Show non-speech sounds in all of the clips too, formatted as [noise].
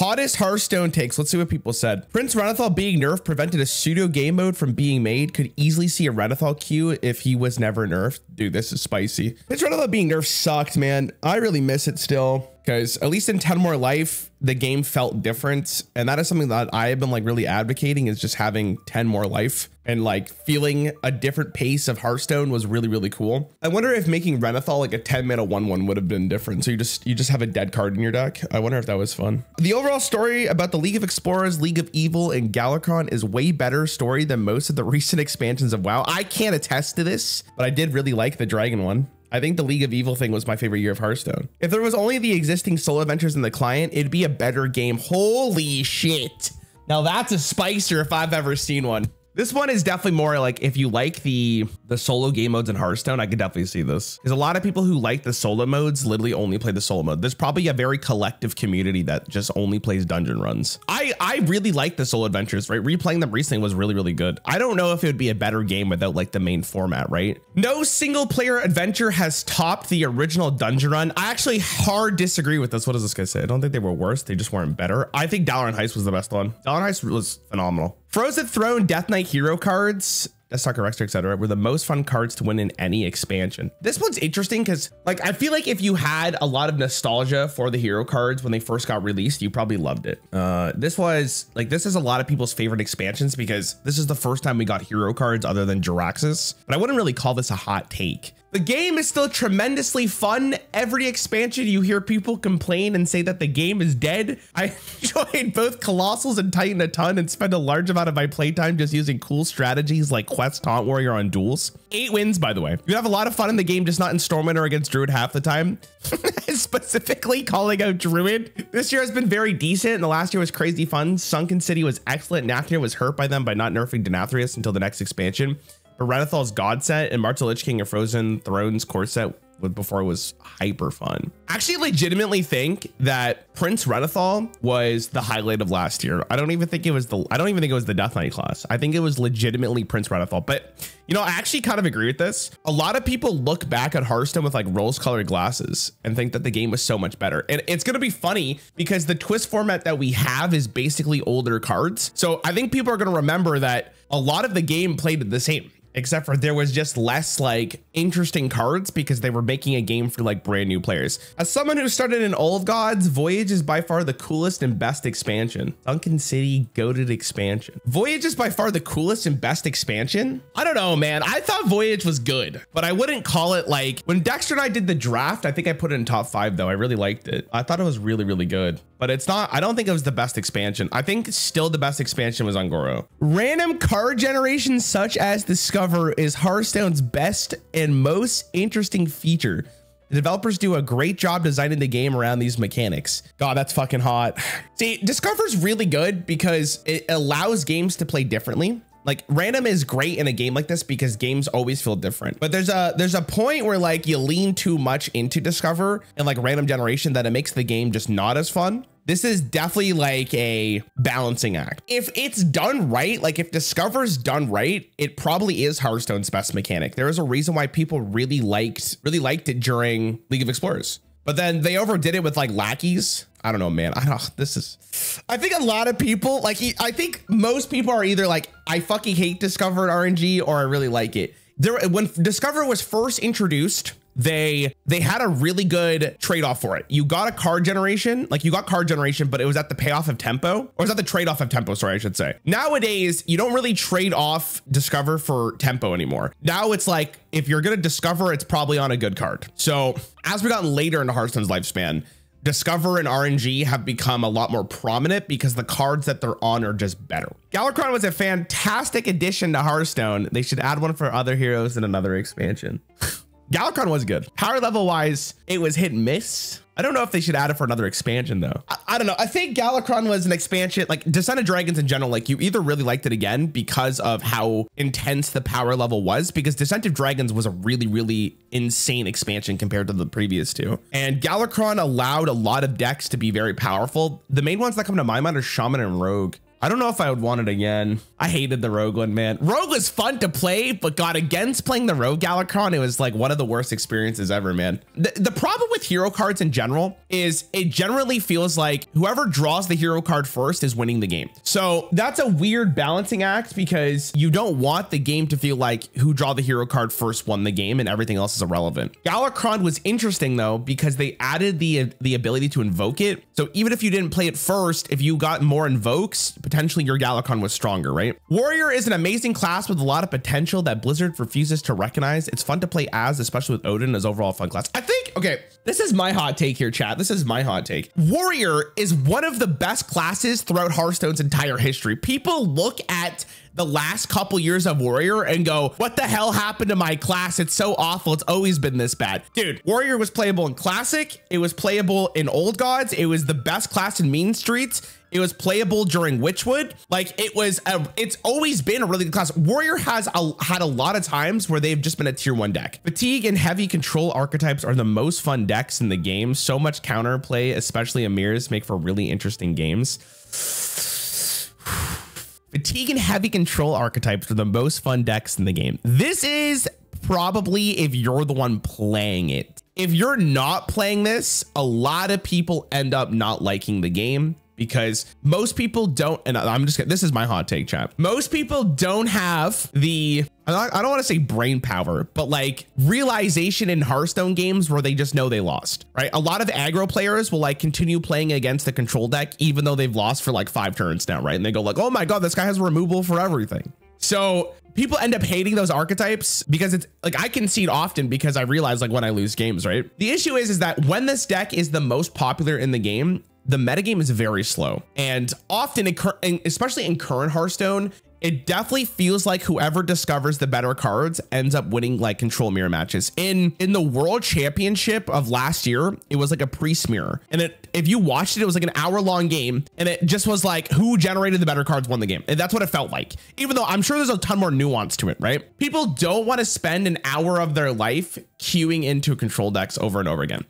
Hottest Hearthstone takes. Let's see what people said. Prince Renathal being nerfed prevented a pseudo game mode from being made. Could easily see a Renathal queue if he was never nerfed. Dude, this is spicy. Prince Renathal being nerfed sucked, man. I really miss it still because at least in 10 more life the game felt different. And that is something that i have been like really advocating is just having 10 more life and like feeling a different pace of hearthstone was really really cool. I wonder if making renathal like a 10 mana 1 1 would have been different. So you just you just have a dead card in your deck? I wonder if that was fun. The overall story about the league of explorers league of evil and galakrond is way better story than most of the [laughs] recent expansions of wow. I can't attest to this but i did really like the dragon one I think the League of Evil thing was my favorite year of Hearthstone. If there was only the existing solo adventures in the client, it'd be a better game. Holy shit. Now that's a spicer if I've ever seen one. This one is definitely more like if you like the the solo game modes in Hearthstone, I could definitely see this. There's a lot of people who like the solo modes literally only play the solo mode. There's probably a very collective community that just only plays dungeon runs. I I really like the solo adventures, right? Replaying them recently was really really good. I don't know if it would be a better game without like the main format, right? No single player adventure has topped the original dungeon run. I actually hard disagree with this. What does this guy say? I don't think they were worse. They just weren't better. I think Dalaran Heist was the best one. Dalaran Heist was phenomenal. Frozen Throne Death Knight hero cards Deathstalker Rexxar, etc., were the most fun cards to win in any expansion. This one's interesting because, like, I feel like if you had a lot of nostalgia for the hero cards when they first got released, you probably loved it. Uh, this was like this is a lot of people's favorite expansions because this is the first time we got hero cards other than Jaraxxus. But I wouldn't really call this a hot take. The game is still tremendously fun. Every expansion, you hear people complain and say that the game is dead. I [laughs] enjoyed both Colossals and Titan a ton and spent a large amount of my playtime just using cool strategies like Quest Taunt Warrior on duels. Eight wins, by the way. You have a lot of fun in the game, just not in Stormwind or against Druid half the time. [laughs] Specifically calling out Druid. This year has been very decent and the last year was crazy fun. Sunken City was excellent. Nathria was hurt by them by not nerfing Denathrius until the next expansion. But God set and Martel Lich King of Frozen Thrones core set before was hyper fun. I actually legitimately think that Prince Renathal was the highlight of last year. I don't even think it was the I don't even think it was the Death Knight class. I think it was legitimately Prince Renathal. But you know, I actually kind of agree with this. A lot of people look back at Hearthstone with like rose colored glasses and think that the game was so much better. And it's to be funny because the twist format that we have is basically older cards. So I think people are to remember that a lot of the game played the same except for there was just less like interesting cards because they were making a game for like brand new players. As someone who started in Old Gods, Voyage is by far the coolest and best expansion. Sunken City goaded expansion. Voyage is by far the coolest and best expansion. I don't know, man. I thought Voyage was good, but I wouldn't call it like when Dexter and I did the draft. I think I put it in top five though. I really liked it. I thought it was really, really good, but it's not. I don't think it was the best expansion. I think still the best expansion was Un'Goro. Random card generation such as Discover is Hearthstone's best and most interesting feature. The developers do a great job designing the game around these mechanics. God, that's fucking hot. [sighs] See, Discover's really good because it allows games to play differently. Like random is great in a game like this because games always feel different. But there's a there's a point where like you lean too much into Discover and like random generation that it makes the game just not as fun. This is definitely like a balancing act. If it's done right, like if Discover's done right, it probably is Hearthstone's best mechanic. There is a reason why people really liked really liked it during League of Explorers. But then they overdid it with like lackeys. I don't know, man. I don't. This is. I think a lot of people like. I think most people are either like, I fucking hate Discover RNG or I really like it. There, when Discover was first introduced, they they had a really good trade-off for it. You got a card generation, like you got card generation, but it was at the payoff of tempo, or was that the trade-off of tempo? Sorry, I should say. Nowadays, you don't really trade off discover for tempo anymore. Now it's like if you're gonna discover, it's probably on a good card. So as we got later into Hearthstone's lifespan, Discover and RNG have become a lot more prominent because the cards that they're on are just better. Galakrond was a fantastic addition to Hearthstone. They should add one for other heroes in another expansion. [laughs] Galakrond was good. Power level wise, it was hit and miss. I don't know if they should add it for another expansion though. I, I, don't know. I think Galakrond was an expansion, like Descent of Dragons in general, like you either really liked it again because of how intense the power level was, because Descent of Dragons was a really, really insane expansion compared to the previous two. And Galakrond allowed a lot of decks to be very powerful. The main ones that come to my mind are Shaman and Rogue. I don't know if I would want it again. I hated the Rogue one, man. Rogue was fun to play, but God, against playing the Rogue Galakrond, it was like one of the worst experiences ever, man. The, the problem with hero cards in general is it generally feels like whoever draws the hero card first is winning the game. So that's a weird balancing act because you don't want the game to feel like who draw the hero card first won the game and everything else is irrelevant. Galakrond was interesting though because they added the the ability to invoke it. So even if you didn't play it first, if you got more invokes, potentially your Galakrond was stronger, right? Warrior is an amazing class with a lot of potential that Blizzard refuses to recognize. It's fun to play as, especially with Odin as overall fun class. I think, okay, this is my hot take here, chat. This is my hot take. Warrior is one of the best classes throughout Hearthstone's entire history. People look at the last couple years of Warrior and go, what the hell happened to my class? It's so awful. It's always been this bad. Dude, Warrior was playable in Classic. It was playable in Old Gods. It was the best class in Mean Streets. It was playable during Witchwood. Like it was, a, it's always been a really good class. Warrior has a, had a lot of times where they've just been a tier one deck. Fatigue and heavy control archetypes are the most fun decks in the game. So much counterplay, especially Emirs, make for really interesting games. [sighs] Fatigue and heavy control archetypes are the most fun decks in the game. This is probably if you're the one playing it. If you're not playing this, a lot of people end up not liking the game because most people don't, and I'm just, this is my hot take, chat. Most people don't have the, I don't want to say brain power, but like realization in Hearthstone games where they just know they lost, right? A lot of aggro players will like continue playing against the control deck, even though they've lost for like five turns now, right? And they go like, oh my God, this guy has removal for everything. So people end up hating those archetypes because it's like I concede often because I realize like when I lose games, right? The issue is is that when this deck is the most popular in the game, the metagame is very slow. And often, especially in current Hearthstone, it definitely feels like whoever discovers the better cards ends up winning like control mirror matches. In in the world championship of last year, it was like a pre-smear. And it if you watched it, it was like an hour long game and it just was like who generated the better cards won the game. And that's what it felt like. Even though I'm sure there's a ton more nuance to it, right? People don't want to spend an hour of their life queuing into control decks over and over again.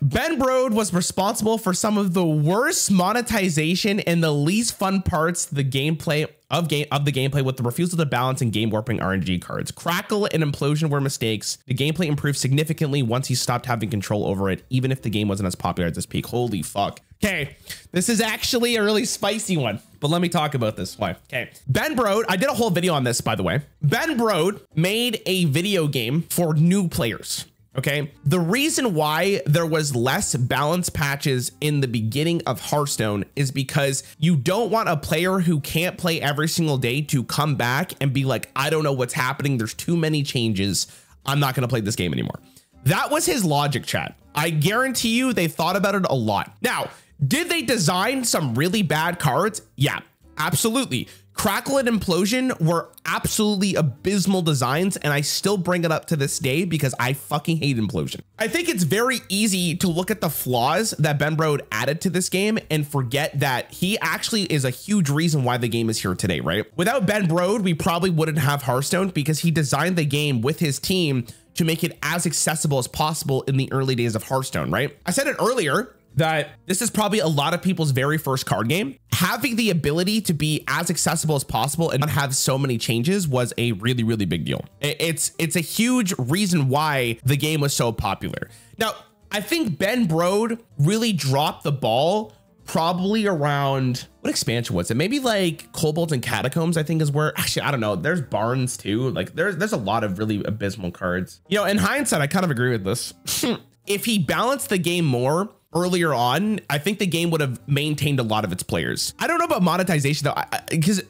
Ben Brode was responsible for some of the worst monetization and the least fun parts the gameplay of game of the gameplay with the refusal to balance and game warping RNG cards. Crackle and Implosion were mistakes. The gameplay improved significantly once he stopped having control over it, even if the game wasn't as popular at this peak. Holy fuck. Okay, this is actually a really spicy one, but let me talk about this. Why? Okay, Ben Brode, I did a whole video on this, by the way. Ben Brode made a video game for new players. Okay. The reason why there was less balance patches in the beginning of Hearthstone is because you don't want a player who can't play every single day to come back and be like, I don't know what's happening. There's too many changes. I'm not going to play this game anymore. That was his logic chat. I guarantee you they thought about it a lot. Now, did they design some really bad cards? Yeah, absolutely. Crackle and Implosion were absolutely abysmal designs, and I still bring it up to this day because I fucking hate Implosion. I think it's very easy to look at the flaws that Ben Brode added to this game and forget that he actually is a huge reason why the game is here today, right? Without Ben Brode, we probably wouldn't have Hearthstone because he designed the game with his team to make it as accessible as possible in the early days of Hearthstone, right? I said it earlier, that this is probably a lot of people's very first card game. Having the ability to be as accessible as possible and not have so many changes was a really, really big deal. It's it's a huge reason why the game was so popular. Now, I think Ben Brode really dropped the ball probably around what expansion was it? Maybe like Kobolds and Catacombs, I think is where actually I don't know. There's Barnes too. Like there's there's a lot of really abysmal cards. You know, in hindsight, I kind of agree with this. [laughs] if he balanced the game more, earlier on, I think the game would have maintained a lot of its players. I don't know about monetization though, because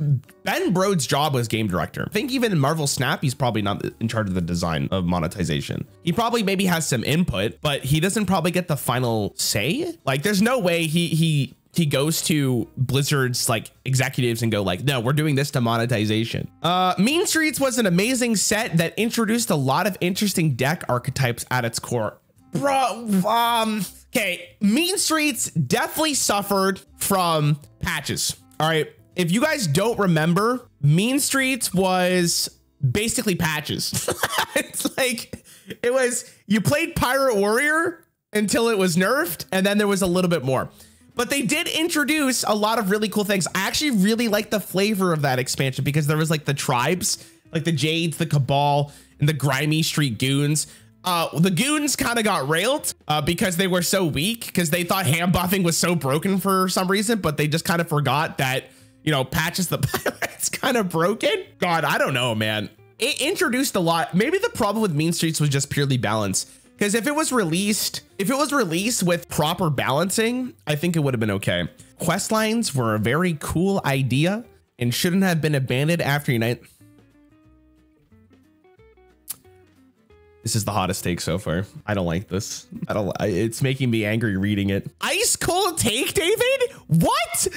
Ben Brode's job was game director. I think even in Marvel Snap, he's probably not in charge of the design of monetization. He probably maybe has some input, but he doesn't probably get the final say. Like there's no way he he he goes to Blizzard's like executives and go like, no, we're doing this to monetization. Uh, mean Streets was an amazing set that introduced a lot of interesting deck archetypes at its core. Bro, um, Okay, Mean Streets definitely suffered from patches. All right. If you guys don't remember, Mean Streets was basically patches. [laughs] it's like it was you played Pirate Warrior until it was nerfed, and then there was a little bit more. But they did introduce a lot of really cool things. I actually really like the flavor of that expansion because there was like the tribes, like the Jades, the Cabal, and the Grimy Street Goons. Uh, the goons kind of got railed uh, because they were so weak because they thought hand buffing was so broken for some reason, but they just kind of forgot that, you know, Patches the [laughs] Pirate's kind of broken. God, I don't know, man. It introduced a lot. Maybe the problem with Mean Streets was just purely balance. Because if it was released, if it was released with proper balancing, I think it would have been okay. Quest lines were a very cool idea and shouldn't have been abandoned after Unite. This is the hottest take so far. I don't like this. I don't. It's making me angry reading it. Ice cold take, David. What?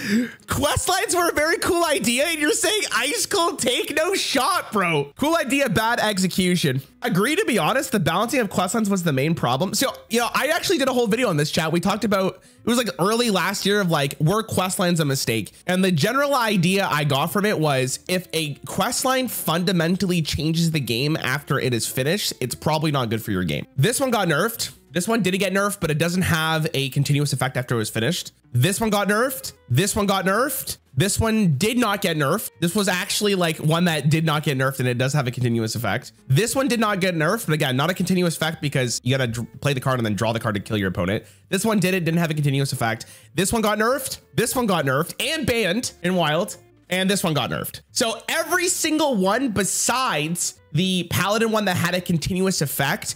Quest lines were a very cool idea, and you're saying ice cold take? No shot, bro. Cool idea, bad execution. Agree to be honest, the balancing of quest lines was the main problem. So, you know, I actually did a whole video on this chat. We talked about it was like early last year of like were quest lines a mistake and the general idea i got from it was if a quest line fundamentally changes the game after it is finished it's probably not good for your game this one got nerfed this one didn't get nerfed, but it doesn't have a continuous effect after it was finished. This one got nerfed. This one got nerfed. This one did not get nerfed. This was actually like one that did not get nerfed and it does have a continuous effect. This one did not get nerfed, but again, not a continuous effect because you got to play the card and then draw the card to kill your opponent. This one did it, didn't have a continuous effect. This one got nerfed. This one got nerfed and banned in wild. And this one got nerfed. So every single one besides the paladin one that had a continuous effect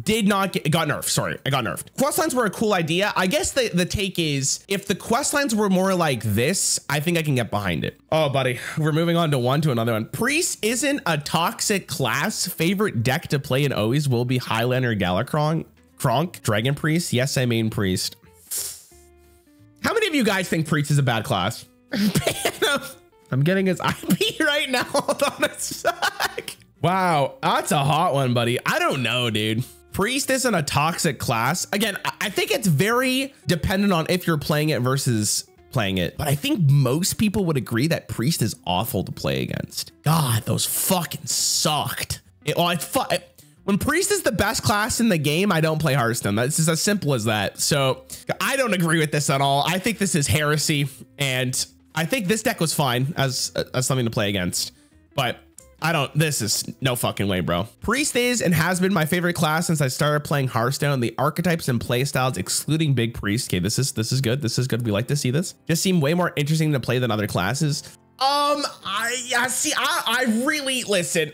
did not get got nerfed. Sorry, I got nerfed. Quest lines were a cool idea. I guess the, the take is if the quest lines were more like this, I think I can get behind it. Oh, buddy, we're moving on to one to another one. Priest isn't a toxic class. Favorite deck to play in always will be Highlander Galakrond. Kronk, Dragon Priest. Yes, I mean Priest. How many of you guys think Priest is a bad class? [laughs] I'm getting his [laughs] IP right now. Hold on a sec. Wow, that's a hot one, buddy. I don't know, dude. Priest isn't a toxic class. Again, I think it's very dependent on if you're playing it versus playing it. But I think most people would agree that Priest is awful to play against. God, those fucking sucked. It, well, when Priest is the best class in the game, I don't play Hearthstone. That's just as simple as that. So I don't agree with this at all. I think this is heresy. And I think this deck was fine as, as something to play against. But I don't, this is no fucking way, bro. Priest is and has been my favorite class since I started playing Hearthstone. The archetypes and playstyles, excluding Big Priest. Okay, this is, this is good. This is good. We like to see this. Just seem way more interesting to play than other classes. Um, I, see, I, I really, listen,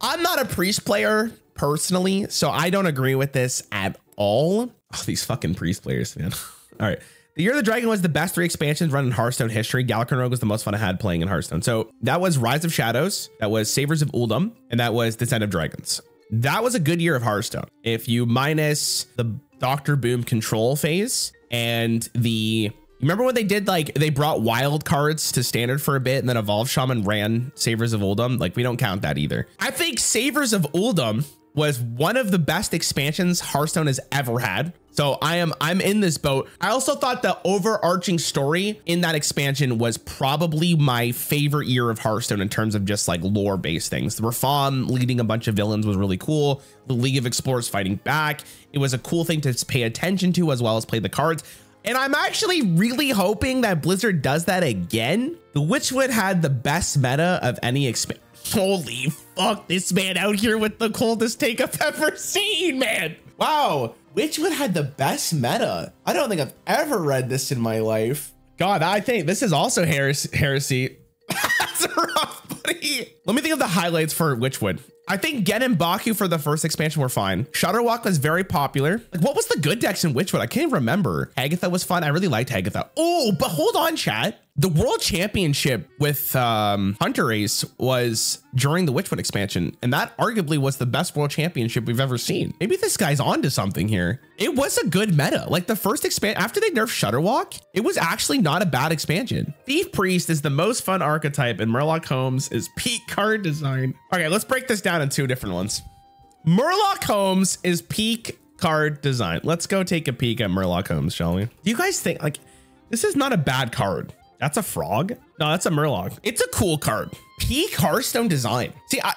I'm not a Priest player personally, so I don't agree with this at all. Oh, these fucking Priest players, man. [laughs] all right. The Year of the Dragon was the best three expansions run in Hearthstone history. Galakrond Rogue was the most fun I had playing in Hearthstone. So that was Rise of Shadows, that was Saviors of Uldum, and that was Descent of Dragons. That was a good year of Hearthstone. If you minus the Dr. Boom control phase and the Remember when they did like they brought wild cards to standard for a bit and then Evolved Shaman ran Saviors of Uldum? Like we don't count that either. I think Saviors of Uldum was one of the best expansions Hearthstone has ever had. So I am I'm in this boat. I also thought the overarching story in that expansion was probably my favorite year of Hearthstone in terms of just like lore based things. The Rafaam leading a bunch of villains was really cool. The League of Explorers fighting back. It was a cool thing to pay attention to as well as play the cards. And I'm actually really hoping that Blizzard does that again. The Witchwood had the best meta of any expansion. Holy fuck, this man out here with the coldest take I've [laughs] ever seen, man. Wow, Witchwood had the best meta. I don't think I've ever read this in my life. God, I think this is also heresy. [laughs] [laughs] That's rough, buddy. Let me think of the highlights for Witchwood. I think Genn and Baku for the first expansion were fine. Shudderwock was very popular. Like, what was the good decks in Witchwood? I can't even remember. Agatha was fun. I really liked Agatha. Oh, but hold on, chat. The world championship with um, Hunterace was during the Witchwood expansion, and that arguably was the best world championship we've ever seen. Maybe this guy's onto something here. It was a good meta. Like the first expansion, after they nerfed Shudderwock, it was actually not a bad expansion. Thief Priest is the most fun archetype, and Murloc Holmes is peak card design. Okay, let's break this down in two different ones. Murloc Holmes is peak card design. Let's go take a peek at Murloc Holmes, shall we? Do you guys think like this is not a bad card? That's a frog? No, that's a Murloc. It's a cool card. Peak Hearthstone design. See, I,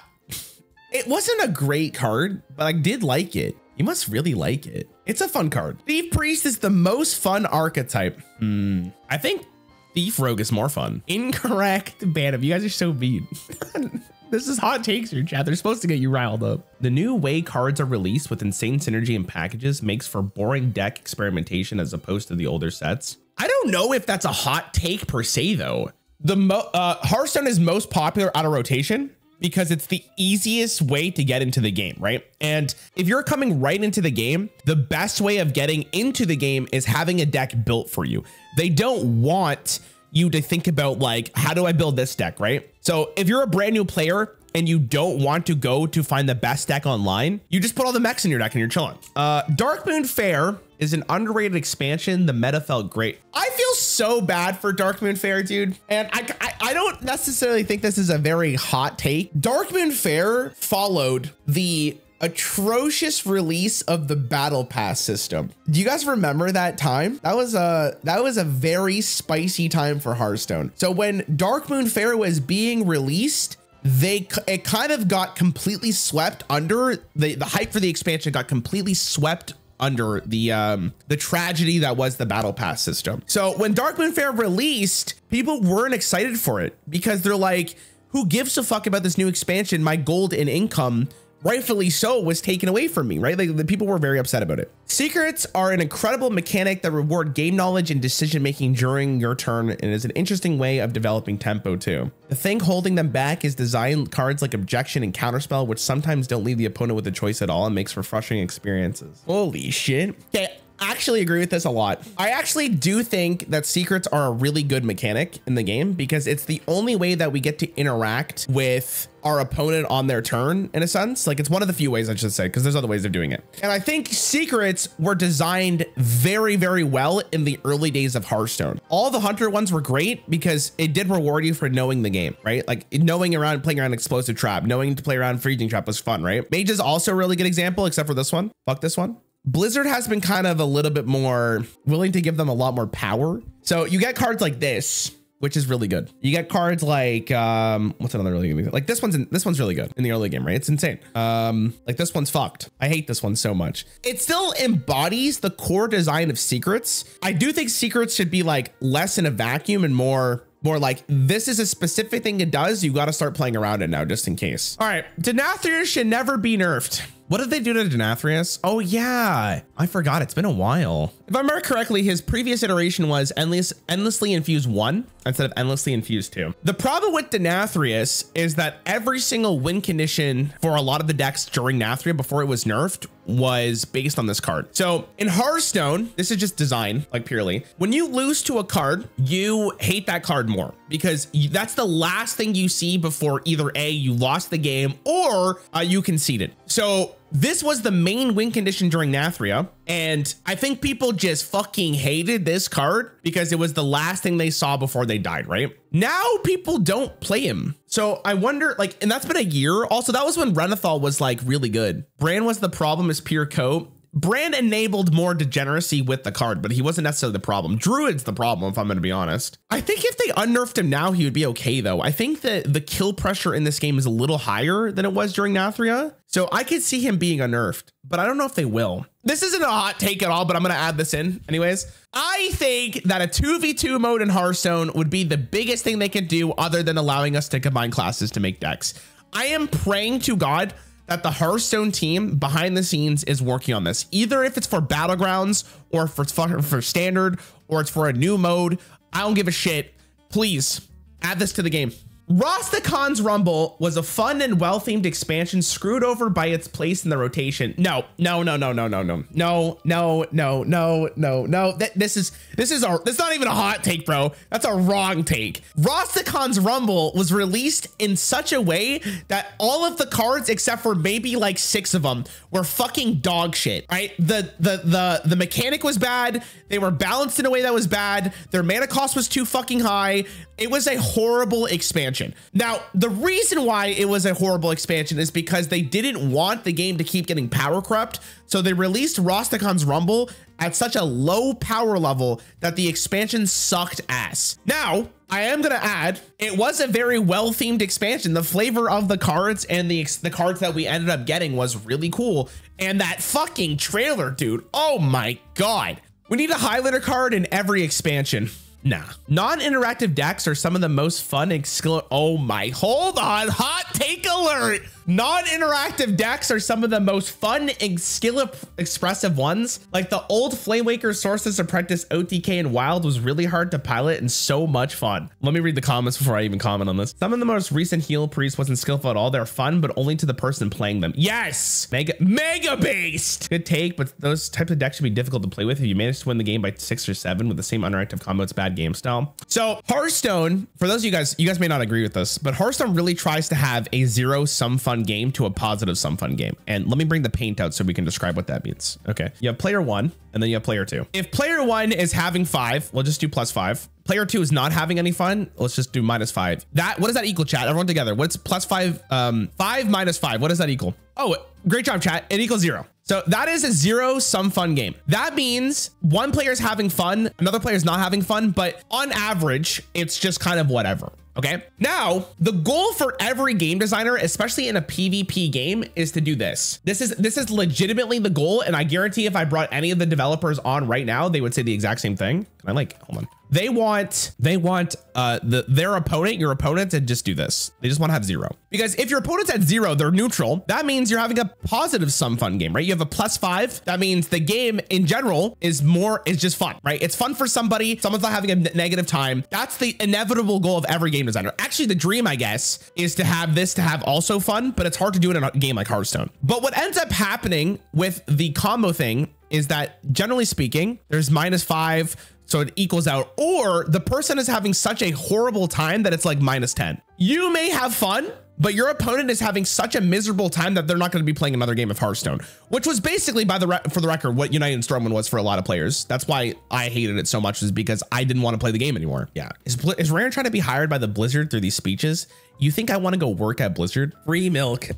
it wasn't a great card, but I did like it. You must really like it. It's a fun card. Thief Priest is the most fun archetype. Hmm. I think Thief Rogue is more fun. Incorrect, Bantam. You guys are so mean. [laughs] This is hot takes your chat. They're supposed to get you riled up. The new way cards are released with insane synergy and packages makes for boring deck experimentation as opposed to the older sets. I don't know if that's a hot take per se though. The mo uh, Hearthstone is most popular out of rotation because it's the easiest way to get into the game, right? And if you're coming right into the game, the best way of getting into the game is having a deck built for you. They don't want you to think about like, how do I build this deck, right? So if you're a brand new player and you don't want to go to find the best deck online, you just put all the mechs in your deck and you're chilling. Uh, Darkmoon Faire is an underrated expansion. The meta felt great. I feel so bad for Darkmoon Faire, dude. And I, I, I don't necessarily think this is a very hot take. Darkmoon Faire followed the atrocious release of the battle pass system. Do you guys remember that time? That was a that was a very spicy time for Hearthstone. So when Darkmoon Faire was being released, they it kind of got completely swept under the the hype for the expansion got completely swept under the um the tragedy that was the battle pass system. So when Darkmoon Faire released, people weren't excited for it because they're like, who gives a fuck about this new expansion? My gold and income rightfully so was taken away from me, right? Like the people were very upset about it. Secrets are an incredible mechanic that reward game knowledge and decision making during your turn and is an interesting way of developing tempo too. The thing holding them back is design cards like objection and counterspell, which sometimes don't leave the opponent with a choice at all and makes for frustrating experiences. Holy shit. Okay, actually agree with this a lot. I actually do think that secrets are a really good mechanic in the game because it's the only way that we get to interact with our opponent on their turn in a sense. Like it's one of the few ways I should say, because there's other ways of doing it. And I think secrets were designed very, very well in the early days of Hearthstone. All the hunter ones were great because it did reward you for knowing the game, right? Like knowing around, playing around explosive trap, knowing to play around freezing trap was fun, right? Mage is also a really good example, except for this one. Fuck this one. Blizzard has been kind of a little bit more willing to give them a lot more power. So you get cards like this, which is really good. You get cards like um, what's another really good? Like this one's in, this one's really good in the early game, right? It's insane. Um, like this one's fucked. I hate this one so much. It still embodies the core design of secrets. I do think secrets should be like less in a vacuum and more more like this is a specific thing it does. You got to start playing around it now, just in case. All right, Denathrius should never be nerfed. What did they do to Denathrius? Oh yeah, I forgot. It's been a while. If I remember correctly, his previous iteration was endless, endlessly infused one instead of endlessly infused two. The problem with Denathrius is that every single win condition for a lot of the decks during Nathria before it was nerfed was based on this card. So in Hearthstone, this is just design, like purely. When you lose to a card, you hate that card more because that's the last thing you see before either A, you lost the game or uh, you conceded. So this was the main win condition during Nathria. And I think people just fucking hated this card because it was the last thing they saw before they died, right? Now people don't play him. So I wonder, like, and that's been a year. Also, that was when Renathal was like really good. Brann was the problem as pure coat. Brann enabled more degeneracy with the card, but he wasn't necessarily the problem. Druid's the problem, if I'm going to be honest. I think if they unnerfed him now, he would be okay, though. I think that the kill pressure in this game is a little higher than it was during Nathria. So I could see him being unnerfed, but I don't know if they will. This isn't a hot take at all, but I'm going to add this in anyways. I think that a 2v2 mode in Hearthstone would be the biggest thing they can do other than allowing us to combine classes to make decks. I am praying to God that the Hearthstone team behind the scenes is working on this. Either if it's for Battlegrounds or for, for standard or it's for a new mode. I don't give a shit. Please add this to the game. Rastakhan's Rumble was a fun and well-themed expansion screwed over by its place in the rotation. No, no, no, no, no, no, no, no, no, no, no, no, no. This is this is our. That's not even a hot take, bro. That's a wrong take. Rastakhan's Rumble was released in such a way that all of the cards, except for maybe like six of them, were fucking dog shit. Right? The the the the mechanic was bad. They were balanced in a way that was bad. Their mana cost was too fucking high. It was a horrible expansion expansion. Now, the reason why it was a horrible expansion is because they didn't want the game to keep getting power corrupt. So they released Rastakhan's Rumble at such a low power level that the expansion sucked ass. Now, I am gonna add, it was a very well themed expansion. The flavor of the cards and the the cards that we ended up getting was really cool. And that fucking trailer, dude. Oh my god. We need a highlighter card in every expansion. Nah. Non-interactive decks are some of the most fun and skill. Oh my, hold on. Hot take alert. Non-interactive decks are some of the most fun and skill expressive ones. Like the old Flamewaker Sorcerer's Apprentice OTK and Wild was really hard to pilot and so much fun. Let me read the comments before I even comment on this. Some of the most recent heal priest wasn't skillful at all. They're fun, but only to the person playing them. Yes, mega mega based. Good take, but those types of decks should be difficult to play with. If you manage to win the game by six or seven with the same interactive combo, it's bad game style. So Hearthstone, for those of you guys, you guys may not agree with this, but Hearthstone really tries to have a zero sum fun game to a positive sum fun game. And let me bring the paint out so we can describe what that means. Okay. You have player one and then you have player two. If player one is having five, we'll just do plus five. Player two is not having any fun. Let's just do minus five. That, what does that equal chat? Everyone together. What's plus five? Um, five minus five. What does that equal? Oh, great job chat. It equals zero. So that is a zero sum fun game. That means one player is having fun, another player is not having fun, but on average, it's just kind of whatever. Okay. Now, the goal for every game designer, especially in a PvP game, is to do this. This is this is legitimately the goal. And I guarantee if I brought any of the developers on right now, they would say the exact same thing. Can I like, hold on. They want they want uh the their opponent, your opponent, to just do this. They just want to have zero. Because if your opponent's at zero, they're neutral. That means you're having a positive sum fun game, right? You have a plus five. That means the game in general is more is just fun, right? It's fun for somebody. Someone's not having a negative time. That's the inevitable goal of every game designer. Actually, the dream, I guess, is to have this to have also fun, but it's hard to do in a game like Hearthstone. But what ends up happening with the combo thing is that generally speaking, there's minus five so it equals out, or the person is having such a horrible time that it's like minus 10. You may have fun, but your opponent is having such a miserable time that they're not going to be playing another game of Hearthstone, which was basically by the for the record what United Stormwind was for a lot of players. That's why I hated it so much is because I didn't want to play the game anymore. Yeah, is, is Rare trying to be hired by the Blizzard through these speeches? You think I want to go work at Blizzard? Free milk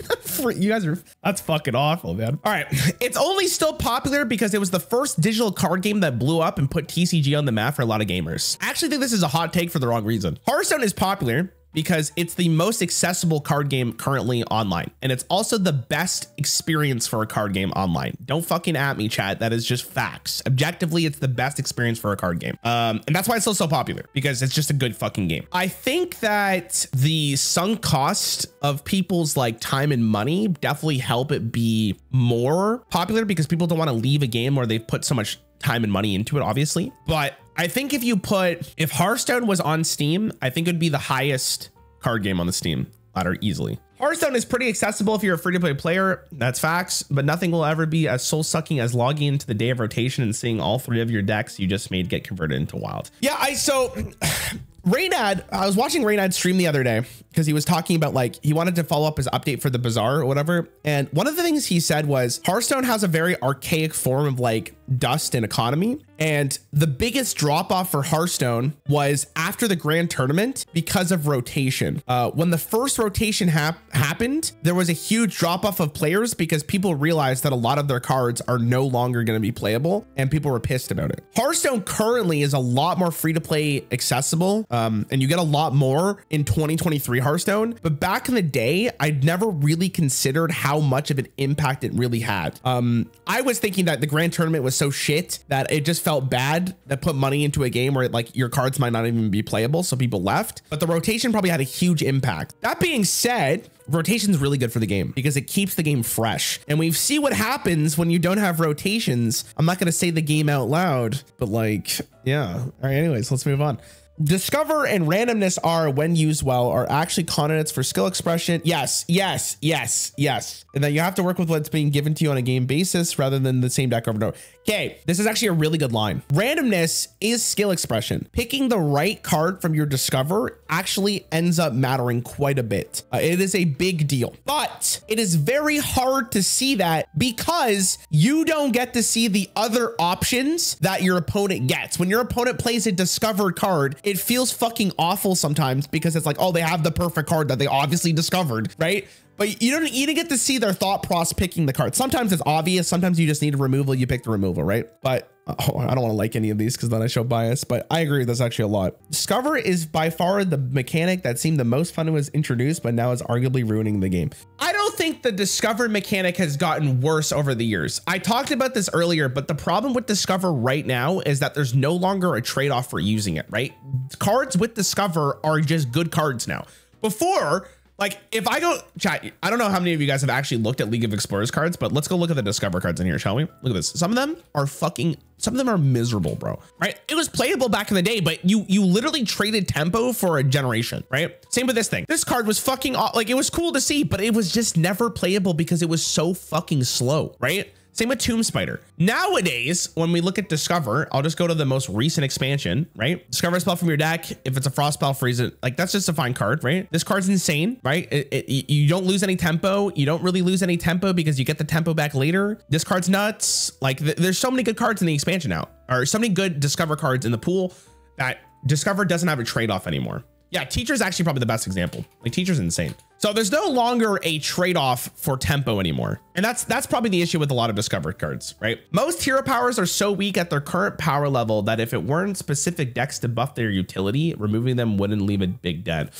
[laughs] you guys are that's fucking awful, man. All right, [laughs] it's only still popular because it was the first digital card game that blew up and put TCG on the map for a lot of gamers. I actually think this is a hot take for the wrong reason. Hearthstone is popular because it's the most accessible card game currently online. And it's also the best experience for a card game online. Don't fucking at me, chat. That is just facts. Objectively, it's the best experience for a card game. Um, and that's why it's still so popular because it's just a good fucking game. I think that the sunk cost of people's like time and money definitely help it be more popular because people don't want to leave a game where they've put so much time and money into it, obviously. But I think if you put, if Hearthstone was on Steam, I think it would be the highest card game on the Steam ladder easily. Hearthstone is pretty accessible if you're a free to play player. That's facts, but nothing will ever be as soul sucking as logging into the day of rotation and seeing all three of your decks you just made get converted into wild. Yeah, I so [sighs] Reynad, I was watching Reynad stream the other day because he was talking about like he wanted to follow up his update for the bazaar or whatever. And one of the things he said was Hearthstone has a very archaic form of like dust and economy. And the biggest drop off for Hearthstone was after the grand tournament because of rotation. Uh, when the first rotation hap happened, there was a huge drop off of players because people realized that a lot of their cards are no longer going to be playable and people were pissed about it. Hearthstone currently is a lot more free to play accessible um, and you get a lot more in 2023 Hearthstone. But back in the day, I'd never really considered how much of an impact it really had. Um, I was thinking that the grand tournament was so shit that it just felt felt bad that put money into a game where like your cards might not even be playable, so people left. But the rotation probably had a huge impact. That being said, rotation's really good for the game because it keeps the game fresh. And we see what happens when you don't have rotations. I'm not going to say the game out loud, but like, yeah. All right, anyways, let's move on. Discover and randomness are, when used well, are actually candidates for skill expression. Yes, yes, yes, yes. And then you have to work with what's being given to you on a game basis rather than the same deck over and over. Okay, this is actually a really good line. Randomness is skill expression. Picking the right card from your discover actually ends up mattering quite a bit. Uh, it is a big deal, but it is very hard to see that because you don't get to see the other options that your opponent gets. When your opponent plays a discovered card, it it feels fucking awful sometimes because it's like, oh, they have the perfect card that they obviously discovered, right? But you don't don't get to see their thought process picking the card. Sometimes it's obvious. Sometimes you just need a removal. You pick the removal, right? But oh, I don't want to like any of these because then I show bias. But I agree with this actually a lot. Discover is by far the mechanic that seemed the most fun was introduced, but now is arguably ruining the game. I don't think the Discover mechanic has gotten worse over the years. I talked about this earlier, but the problem with Discover right now is that there's no longer a trade-off for using it, right? Cards with Discover are just good cards now. Before, like if I go chat, I don't know how many of you guys have actually looked at League of Explorers cards, but let's go look at the Discover cards in here, shall we? Look at this. Some of them are fucking, some of them are miserable, bro. Right? It was playable back in the day, but you you literally traded tempo for a generation, right? Same with this thing. This card was fucking like it was cool to see, but it was just never playable because it was so fucking slow, right? Same with Tomb Spider. Nowadays, when we look at Discover, I'll just go to the most recent expansion, right? Discover a spell from your deck. If it's a frost spell, freeze it. Like that's just a fine card, right? This card's insane, right? It, it, you don't lose any tempo. You don't really lose any tempo because you get the tempo back later. This card's nuts. Like th there's so many good cards in the expansion now, or so many good Discover cards in the pool that Discover doesn't have a trade-off anymore. Yeah, teacher's actually probably the best example. Like teacher's insane. So there's no longer a trade-off for tempo anymore. And that's that's probably the issue with a lot of discovered cards, right? Most hero powers are so weak at their current power level that if it weren't specific decks to buff their utility, removing them wouldn't leave a big dent.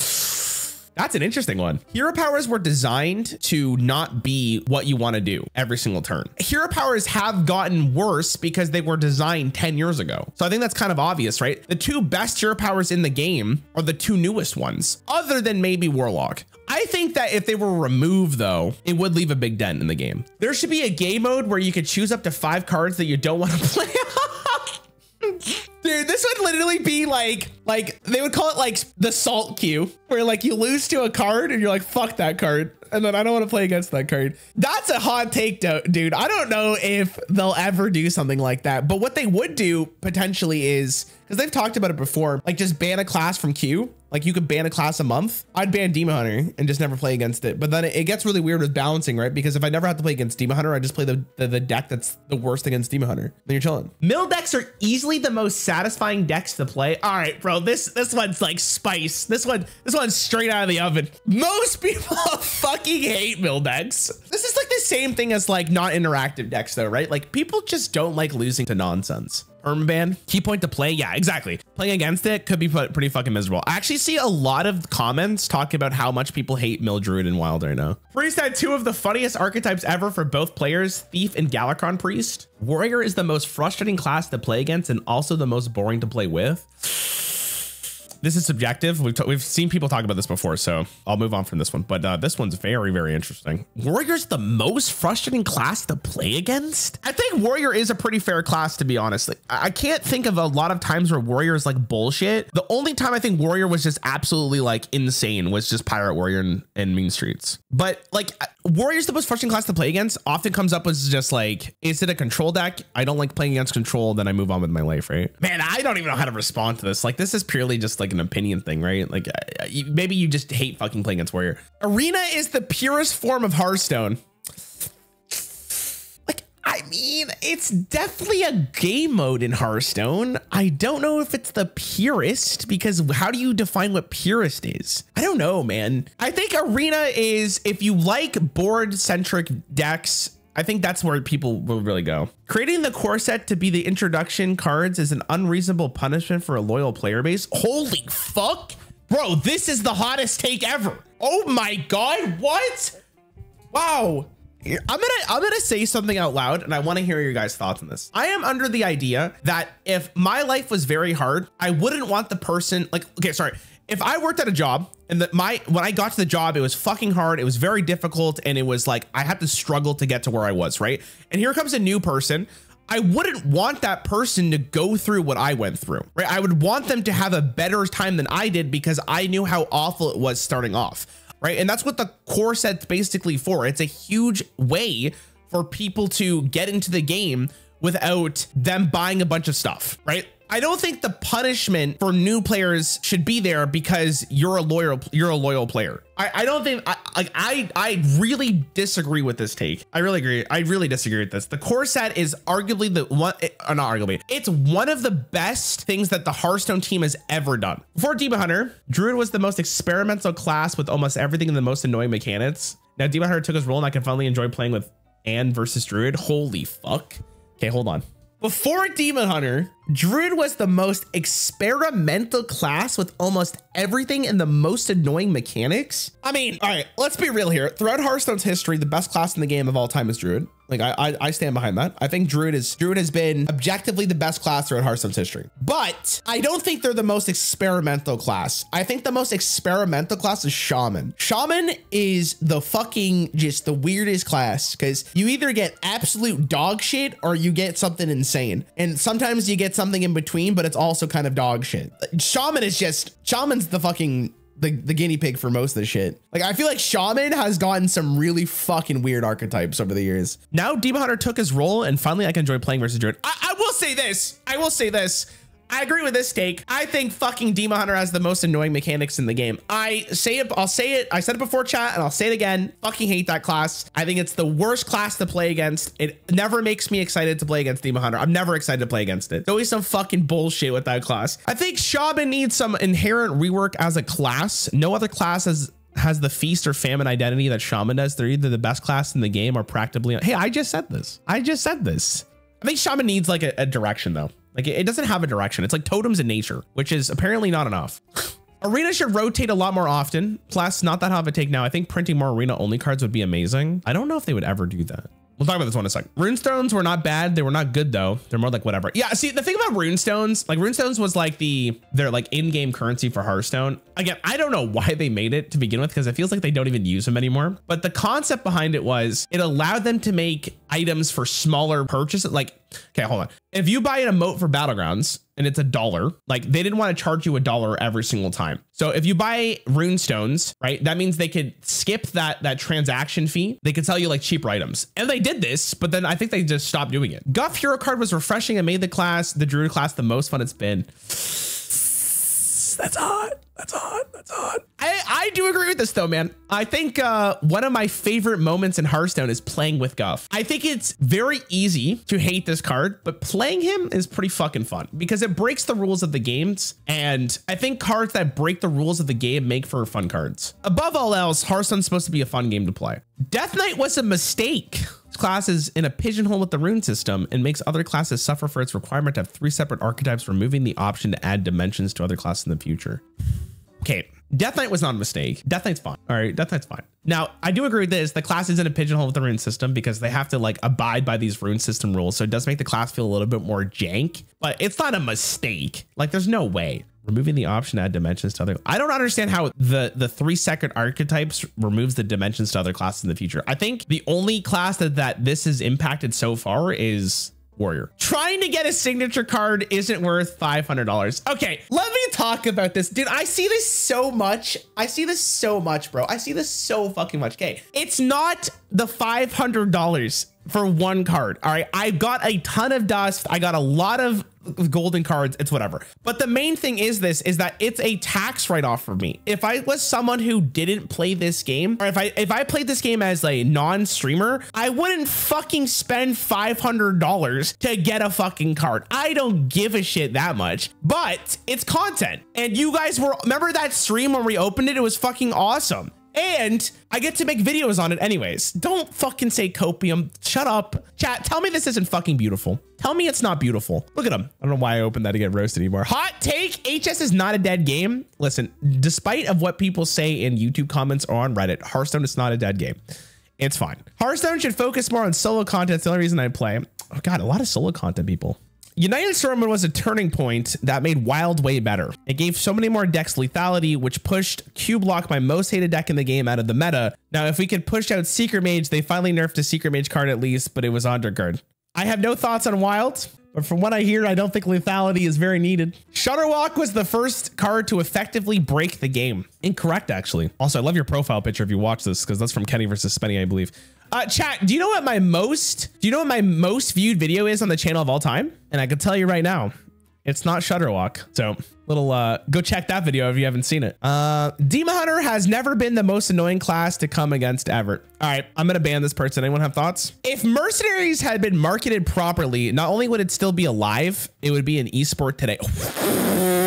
That's an interesting one. Hero powers were designed to not be what you want to do every single turn. Hero powers have gotten worse because they were designed 10 years ago. So I think that's kind of obvious, right? The two best hero powers in the game are the two newest ones, other than maybe Warlock. I think that if they were removed though, it would leave a big dent in the game. There should be a game mode where you could choose up to five cards that you don't want to [laughs] play. Dude, this would literally be like, like they would call it like the salt queue, where like you lose to a card and you're like, fuck that card. And then I don't want to play against that card. That's a hot take, dude. I don't know if they'll ever do something like that. But what they would do potentially is, because they've talked about it before, like just ban a class from queue like you could ban a class a month. I'd ban Demon Hunter and just never play against it. But then it, gets really weird with balancing, right? Because if I never have to play against Demon Hunter, I just play the, the, the deck that's the worst against Demon Hunter. Then you're chilling. Mill decks are easily the most satisfying decks to play. All right, bro. This this one's like spice. This one this one's straight out of the oven. Most people [laughs] fucking hate mill decks. This is like the same thing as like not interactive decks though, right? Like people just don't like losing to nonsense. Ermaban, key point to play. Yeah, exactly. Playing against it could be pretty fucking miserable. I actually see a lot of comments talking about how much people hate Mildruid and Wild right now. Priest had two of the funniest archetypes ever for both players, Thief and Galakrond Priest. Warrior is the most frustrating class to play against and also the most boring to play with this is subjective. We've, we've seen people talk about this before, so I'll move on from this one. But uh, this one's very, very interesting. Warrior's the most frustrating class to play against. I think Warrior is a pretty fair class, to be honest. Like, I can't think of a lot of times where Warrior is like bullshit. The only time I think Warrior was just absolutely like insane was just Pirate Warrior and, and Mean Streets. But like Warrior's the most frustrating class to play against often comes up as just like, is it a control deck? I don't like playing against control. Then I move on with my life, right? Man, I don't even know how to respond to this. Like, this is purely just like an opinion thing, right? Like, maybe you just hate fucking playing against Warrior. Arena is the purest form of Hearthstone. Mean, it's definitely a game mode in Hearthstone. I don't know if it's the purest because how do you define what purest is? I don't know, man. I think Arena is if you like board centric decks. I think that's where people will really go. Creating the core set to be the introduction cards is an unreasonable punishment for a loyal player base. Holy fuck. Bro, this is the hottest take ever. Oh my God, what? Wow. I'm gonna I'm gonna say something out loud and I want to hear your guys thoughts on this. I am under the idea that if my life was very hard, I wouldn't want the person like okay, sorry. If I worked at a job and that my when I got to the job, it was fucking hard, it was very difficult, and it was like I had to struggle to get to where I was, right? And here comes a new person. I wouldn't want that person to go through what I went through, right? I would want them to have a better time than I did because I knew how awful it was starting off right? And that's what the core set's basically for. It's a huge way for people to get into the game without them buying a bunch of stuff, right? I don't think the punishment for new players should be there because you're a loyal you're a loyal player. I, I don't think I I I really disagree with this take. I really agree. I really disagree with this. The core set is arguably the one uh, not arguably. It's one of the best things that the Hearthstone team has ever done. Before Demon Hunter, Druid was the most experimental class with almost everything and the most annoying mechanics. Now Demon Hunter took his role and I can finally enjoy playing with Anne versus Druid. Holy fuck. Okay, hold on. Before Demon Hunter, Druid was the most experimental class with almost everything and the most annoying mechanics. I mean, all right, let's be real here. Throughout Hearthstone's history, the best class in the game of all time is Druid. Like I, I, I stand behind that. I think Druid is Druid has been objectively the best class throughout Hearthstone's history. But I don't think they're the most experimental class. I think the most experimental class is Shaman. Shaman is the fucking just the weirdest class because you either get absolute dog shit or you get something insane. And sometimes you get something in between, but it's also kind of dog shit. Shaman is just Shaman's the fucking the, the guinea pig for most of the shit. Like, I feel like Shaman has gotten some really fucking weird archetypes over the years. Now, Demon Hunter took his role, and finally I can enjoy playing versus Druid. I, I will say this. I will say this. I agree with this take. I think fucking Demon Hunter has the most annoying mechanics in the game. I say it, I'll say it. I said it before chat and I'll say it again. Fucking hate that class. I think it's the worst class to play against. It never makes me excited to play against Demon Hunter. I'm never excited to play against it. There's always some fucking bullshit with that class. I think Shaman needs some inherent rework as a class. No other class has has the feast or famine identity that Shaman does. They're either the best class in the game or practically. Hey, I just said this. I just said this. I think Shaman needs like a, a direction though. Like it doesn't have a direction. It's like totems in nature, which is apparently not enough. [sighs] Arena should rotate a lot more often. Plus, not that hot of a take now. I think printing more arena only cards would be amazing. I don't know if they would ever do that. We'll talk about this one in a second. Runestones were not bad. They were not good though. They're more like whatever. Yeah, see, the thing about runestones, like runestones was like the their like in-game currency for Hearthstone. Again, I don't know why they made it to begin with because it feels like they don't even use them anymore. But the concept behind it was it allowed them to make items for smaller purchases. Like, okay, hold on. If you buy an emote for Battlegrounds, and it's a dollar. Like they didn't want to charge you a dollar every single time. So if you buy rune stones, right, that means they could skip that that transaction fee. They could sell you like cheaper items. And they did this, but then I think they just stopped doing it. Guff Hero card was refreshing and made the class, the Druid class, the most fun it's been. [sighs] That's hot. That's hot. That's hot. I, I do agree with this though, man. I think uh, one of my favorite moments in Hearthstone is playing with Guff. I think it's very easy to hate this card, but playing him is pretty fucking fun because it breaks the rules of the games. And I think cards that break the rules of the game make for fun cards. Above all else, Hearthstone's supposed to be a fun game to play. Death Knight was a mistake. This class is in a pigeonhole with the rune system and makes other classes suffer for its requirement to have three separate archetypes, removing the option to add dimensions to other classes in the future. Okay, Death Knight was not a mistake. Death Knight's fine. All right, Death Knight's fine. Now, I do agree with this. The class is in a pigeonhole with the rune system because they have to like abide by these rune system rules. So it does make the class feel a little bit more jank, but it's not a mistake. Like there's no way removing the option to add dimensions to other. I don't understand how the the three second archetypes removes the dimensions to other classes in the future. I think the only class that that this has impacted so far is warrior. Trying to get a signature card isn't worth $500. Okay, let me talk about this. Dude, I see this so much. I see this so much, bro. I see this so fucking much. Okay, it's not the $500 for one card. All right, I got a ton of dust. I got a lot of golden cards, it's whatever. But the main thing is this is that it's a tax write-off for me. If I was someone who didn't play this game, or if I if I played this game as a non-streamer, I wouldn't fucking spend $500 to get a fucking card. I don't give a shit that much, but it's content. And you guys were remember that stream when we opened it? It was fucking awesome and I get to make videos on it anyways. Don't fucking say copium. Shut up. Chat, tell me this isn't fucking beautiful. Tell me it's not beautiful. Look at him. I don't know why I opened that to get roasted anymore. Hot take, HS is not a dead game. Listen, despite of what people say in YouTube comments or on Reddit, Hearthstone is not a dead game. It's fine. Hearthstone should focus more on solo content. The only reason I play. Oh God, a lot of solo content people. United Stormwind was a turning point that made Wild way better. It gave so many more decks lethality, which pushed Cubelock, my most hated deck in the game, out of the meta. Now, if we could push out Secret Mage, they finally nerfed a Secret Mage card at least, but it was Underguard. I have no thoughts on Wild, but from what I hear, I don't think lethality is very needed. Shudderwock was the first card to effectively break the game. Incorrect, actually. Also, I love your profile picture if you watch this, because that's from Kenny versus Spenny, I believe. Uh, chat, do you know what my most, do you know what my most viewed video is on the channel of all time? And I can tell you right now, It's not Shudderwock. So little uh go check that video if you haven't seen it. Uh Demon Hunter has never been the most annoying class to come against ever. All right, I'm gonna ban this person. Anyone have thoughts? If mercenaries had been marketed properly, not only would it still be alive, it would be an esport today. [laughs]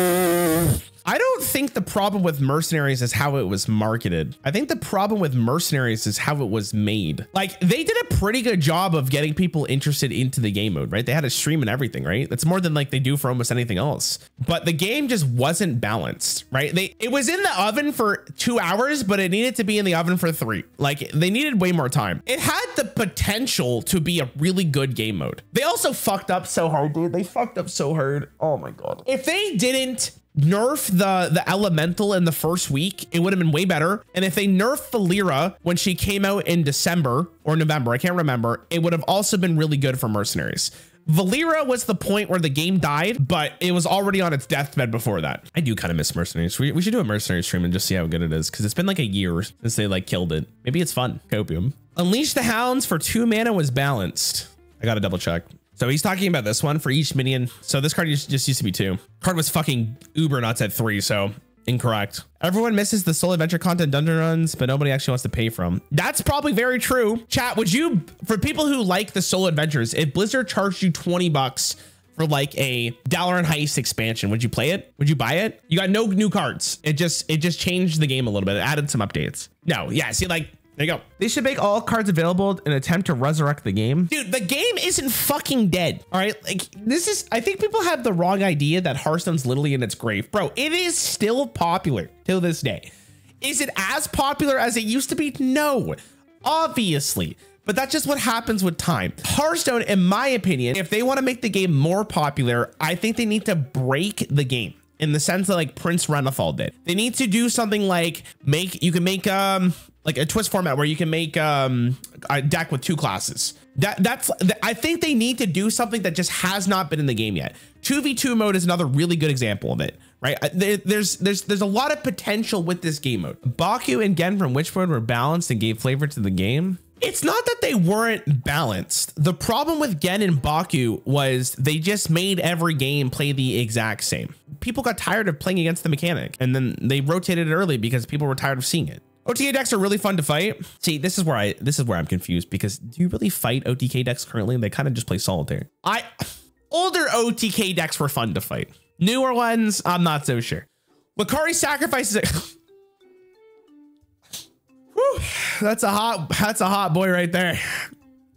I don't think the problem with mercenaries is how it was marketed. I think the problem with mercenaries is how it was made. Like they did a pretty good job of getting people interested into the game mode, right? They had a stream and everything, right? That's more than like they do for almost anything else. But the game just wasn't balanced, right? They it was in the oven for two hours, but it needed to be in the oven for three. Like they needed way more time. It had the potential to be a really good game mode. They also fucked up so hard, dude. They fucked up so hard. Oh my god. If they didn't nerf the the elemental in the first week, it would have been way better. And if they nerfed Valeera when she came out in December or November, I can't remember, it would have also been really good for mercenaries. Valeera was the point where the game died, but it was already on its deathbed before that. I do kind of miss Mercenaries. We, we should do a Mercenary stream and just see how good it is because it's been like a year since they like killed it. Maybe it's fun. Copium. Unleash the Hounds for two mana was balanced. I got to double check. So he's talking about this one for each minion. So this card just, just used to be two. Card was fucking uber nuts at three. So incorrect. Everyone misses the solo adventure content dungeon runs, but nobody actually wants to pay from. That's probably very true. Chat, would you, for people who like the solo adventures, if Blizzard charged you 20 bucks for like a Dalaran Heist expansion, would you play it? Would you buy it? You got no new cards. It just, it just changed the game a little bit. It added some updates. No, yeah, see like there you go. They should make all cards available in an attempt to resurrect the game. Dude, the game isn't fucking dead. All right. Like this is, I think people have the wrong idea that Hearthstone's literally in its grave. Bro, it is still popular till this day. Is it as popular as it used to be? No, obviously. But that's just what happens with time. Hearthstone, in my opinion, if they want to make the game more popular, I think they need to break the game in the sense that like Prince Renathal did. They need to do something like make you can make um like a twist format where you can make um a deck with two classes. That that's I think they need to do something that just has not been in the game yet. 2v2 mode is another really good example of it, right? There, there's there's there's a lot of potential with this game mode. Baku and Genn from Witchwood were balanced and gave flavor to the game. It's not that they weren't balanced. The problem with Genn and Baku was they just made every game play the exact same. People got tired of playing against the mechanic and then they rotated it early because people were tired of seeing it. OTK decks are really fun to fight. See, this is where I this is where I'm confused because do you really fight OTK decks currently? They kind of just play solitaire. I older OTK decks were fun to fight. Newer ones, I'm not so sure. Wakari sacrifices [laughs] Whew, that's a hot that's a hot boy right there.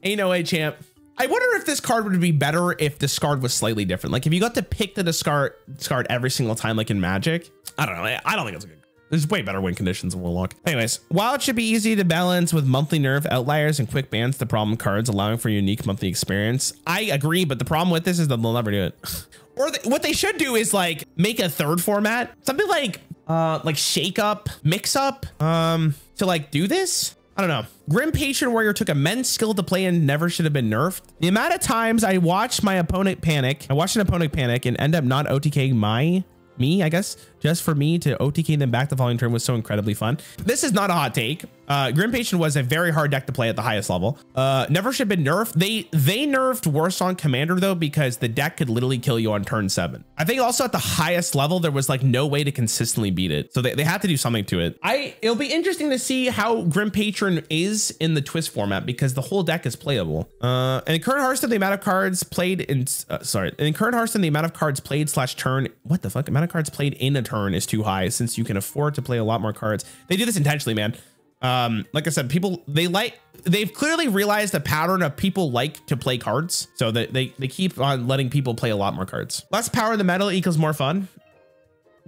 Ain't no way, champ. I wonder if this card would be better if discard was slightly different. Like if you got to pick the discard discard every single time, like in Magic. I don't know. I don't think it's a good. There's way better win conditions in Warlock. Anyways, while it should be easy to balance with monthly nerf outliers and quick bans the problem cards, allowing for unique monthly experience, I agree. But the problem with this is that they'll never do it. [laughs] or they, what they should do is like make a third format, something like uh like shake up, mix up, um to like do this. I don't know. Grim Patron Warrior took immense skill to play and never should have been nerfed. The amount of times I watched my opponent panic, I watched an opponent panic and end up not OTK my me, I guess, just for me to OTK them back the following turn was so incredibly fun. This is not a hot take. Uh, Grim Patron was a very hard deck to play at the highest level. Uh, never should have been nerfed. They they nerfed Warsong Commander though because the deck could literally kill you on turn seven. I think also at the highest level there was like no way to consistently beat it, so they, they had to do something to it. I it'll be interesting to see how Grim Patron is in the twist format because the whole deck is playable. Uh, and current Hearthstone, the amount of cards played in uh, sorry, in current Hearthstone, the amount of cards played slash turn what the fuck amount of cards played in a turn is too high since you can afford to play a lot more cards. They do this intentionally, man um like i said people they like they've clearly realized a pattern of people like to play cards so that they they keep on letting people play a lot more cards less power in the meta equals more fun [laughs]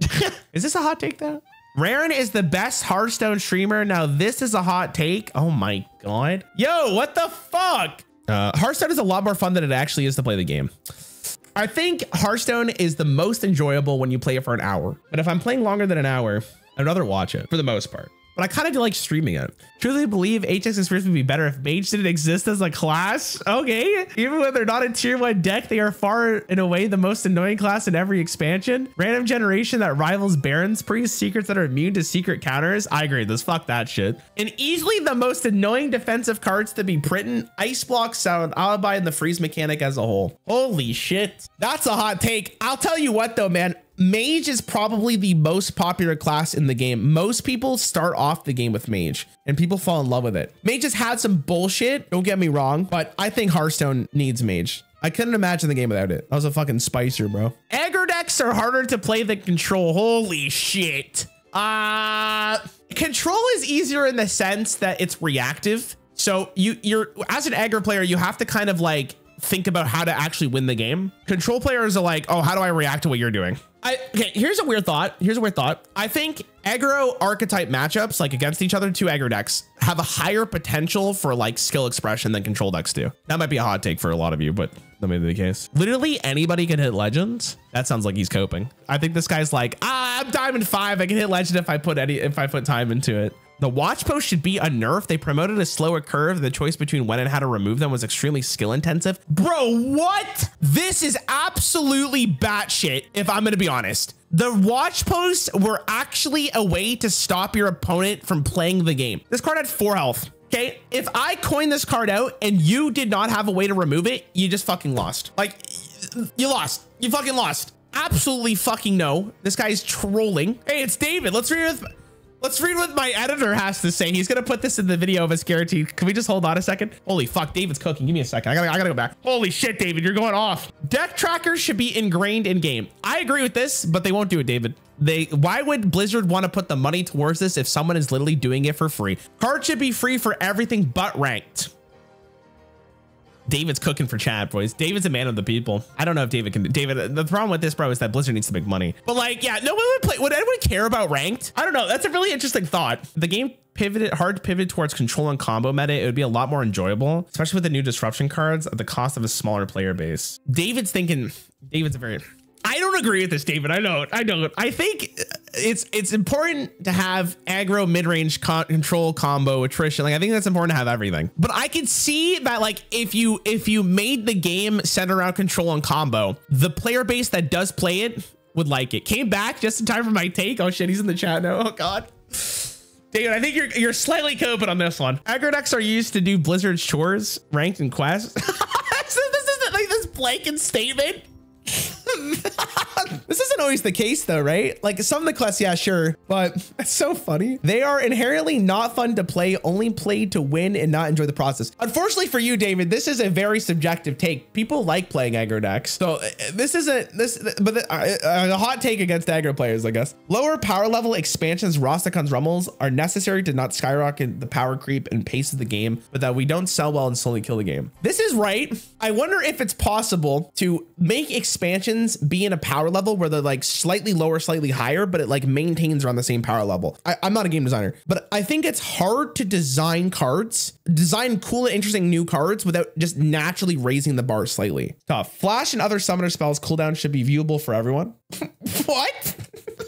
is this a hot take though Rarran is the best Hearthstone streamer. Now this is a hot take. Oh my God. Yo, what the fuck? Uh, Hearthstone is a lot more fun than it actually is to play the game. I think Hearthstone is the most enjoyable when you play it for an hour. But if I'm playing longer than an hour, I'd rather watch it for the most part. But I kind of do like streaming it. Truly believe HS Experience would be better if Mage didn't exist as a class. Okay. Even when they're not a tier one deck, they are far and away the most annoying class in every expansion. Random generation that rivals Baron's Priest, secrets that are immune to secret counters. I agree. This fuck that shit. And easily the most annoying defensive cards to be printing. Ice block sound, alibi, and the freeze mechanic as a whole. Holy shit. That's a hot take. I'll tell you what though, man. Mage is probably the most popular class in the game. Most people start off the game with Mage and people fall in love with it. Mage has had some bullshit, don't get me wrong, but I think Hearthstone needs Mage. I couldn't imagine the game without it. That was a fucking spicer, bro. Aggro decks are harder to play than control. Holy shit. Uh, control is easier in the sense that it's reactive. So you you're as an aggro player, you have to kind of like think about how to actually win the game. Control players are like, oh, how do I react to what you're doing? I, okay, here's a weird thought. Here's a weird thought. I think aggro archetype matchups, like against each other, two aggro decks have a higher potential for like skill expression than control decks do. That might be a hot take for a lot of you, but that may be the case. Literally anybody can hit legends. That sounds like he's coping. I think this guy's like, ah, I'm diamond five. I can hit legend if I put any, if I put time into it. The watch post should be a nerf. They promoted a slower curve. The choice between when and how to remove them was extremely skill intensive. Bro, what? This is absolutely batshit, if I'm gonna be honest. The watch posts were actually a way to stop your opponent from playing the game. This card had four health. Okay, if I coin this card out and you did not have a way to remove it, you just fucking lost. Like, you lost. You fucking lost. Absolutely fucking no. This guy's trolling. Hey, it's David. Let's read with Let's read what my editor has to say. He's gonna put this in the video of his guarantee. Can we just hold on a second? Holy fuck, David's cooking. Give me a second. I gotta, I gotta go back. Holy shit, David, you're going off. Deck trackers should be ingrained in game. I agree with this, but they won't do it, David. They, why would Blizzard want to put the money towards this if someone is literally doing it for free? Cards should be free for everything but ranked. David's cooking for Chad, boys. David's a man of the people. I don't know if David can. David, the problem with this, bro, is that Blizzard needs to make money. But like, yeah, no one would play. Would anyone care about ranked? I don't know. That's a really interesting thought. The game pivoted hard to pivot towards control and combo meta. It would be a lot more enjoyable, especially with the new disruption cards at the cost of a smaller player base. David's thinking. David's a very I don't agree with this, David. I don't. I don't. I think it's it's important to have aggro mid-range con control combo attrition. Like I think that's important to have everything. But I can see that like if you if you made the game center around control and combo, the player base that does play it would like it. Came back just in time for my take. Oh shit, he's in the chat now. Oh god. David, I think you're you're slightly coping on this one. Aggro decks are used to do Blizzard's chores, ranked and quests. [laughs] this isn't like this blanket statement. [laughs] this isn't always the case though, right? Like some of the quests, yeah, sure, but [laughs] it's so funny. They are inherently not fun to play, only played to win and not enjoy the process. Unfortunately for you, David, this is a very subjective take. People like playing aggro decks. So uh, this isn't this, but the, uh, uh, a hot take against aggro players, I guess. Lower power level expansions, Rastakhan's Rumbles are necessary to not skyrocket the power creep and pace of the game, but that we don't sell well and slowly kill the game. This is right. I wonder if it's possible to make expansions be in a power level where they're like slightly lower, slightly higher, but it like maintains around the same power level. I, am not a game designer, but I think it's hard to design cards, design cool and interesting new cards without just naturally raising the bar slightly. Tough. Flash and other summoner spells cooldown should be viewable for everyone. [laughs] what? [laughs]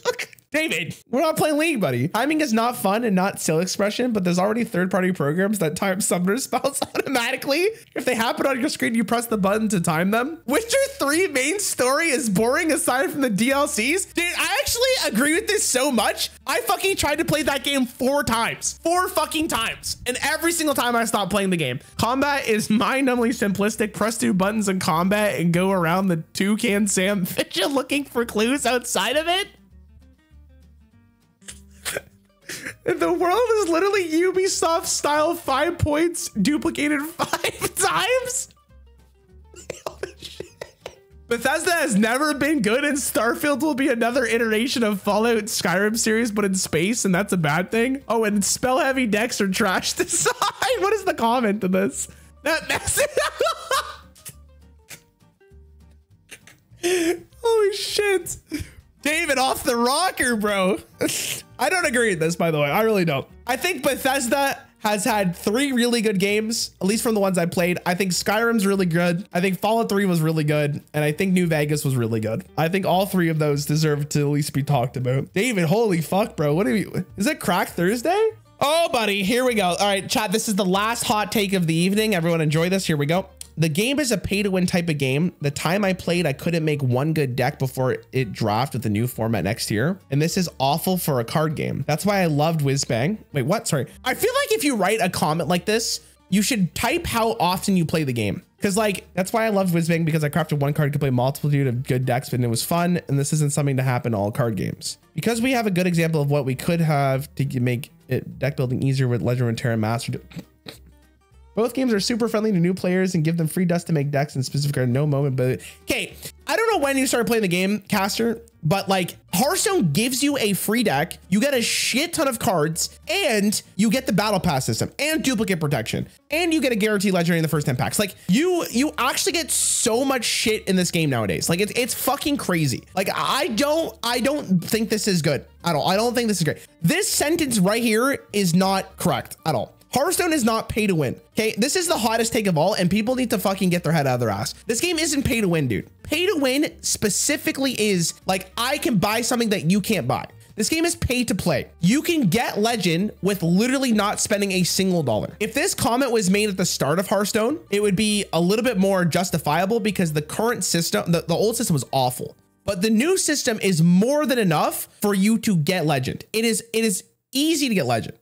David, we're not playing League, buddy. Timing is not fun and not skill expression, but there's already third-party programs that time summoner [laughs] spells automatically. If they happen on your screen, you press the button to time them. Witcher 3 main story is boring aside from the DLCs. Dude, I actually agree with this so much. I fucking tried to play that game four times. Four fucking times. And every single time I stopped playing the game. Combat is [laughs] mind-numbingly simplistic. Press two buttons in combat and go around the toucan Sam Fisher [laughs] looking for clues outside of it. [laughs] The world is literally Ubisoft style five points duplicated [laughs] five times. [laughs] Bethesda has never been good, and Starfield will be another iteration of Fallout Skyrim series, but in space, and that's a bad thing. Oh, and spell heavy decks are trash design. what is the comment to this? That message. Holy shit. David off the rocker, bro. [laughs] I don't agree with this, by the way. I really don't. I think Bethesda has had three really good games, at least from the ones I played. I think Skyrim's really good. I think Fallout 3 was really good. And I think New Vegas was really good. I think all three of those deserve to at least be talked about. David, holy fuck, bro. What are you? Is it Crack Thursday? Oh, buddy, here we go. All right, chat. This is the last hot take of the evening. Everyone enjoy this. Here we go. The game is a pay to win type of game. The time I played, I couldn't make one good deck before it dropped with the new format next year. And this is awful for a card game. That's why I loved Whizbang. Wait, what? Sorry. I feel like if you write a comment like this, you should type how often you play the game. Cause like, that's why I loved Whizbang because I crafted one card, could play multitude of good decks, but it was fun. And this isn't something to happen all card games. Because we have a good example of what we could have to make it deck building easier with Legend of Terra Master. Both games are super friendly to new players and give them free dust to make decks in specific at no moment. But okay, I don't know when you started playing the game, Caster, but like Hearthstone gives you a free deck, you get a shit ton of cards, and you get the battle pass system and duplicate protection, and you get a guaranteed legendary in the first 10 packs. Like you, you actually get so much shit in this game nowadays. Like it's it's fucking crazy. Like I don't I don't think this is good at all. I don't think this is great. This sentence right here is not correct at all. Hearthstone is not pay to win. Okay, this is the hottest take of all, and people need to fucking get their head out of their ass. This game isn't pay to win, dude. Pay to win specifically is like I can buy something that you can't buy. This game is pay to play. You can get legend with literally not spending a single dollar. If this comment was made at the start of Hearthstone, it would be a little bit more justifiable because the current system, the, the old system was awful. But the new system is more than enough for you to get legend. It is it is easy to get legend.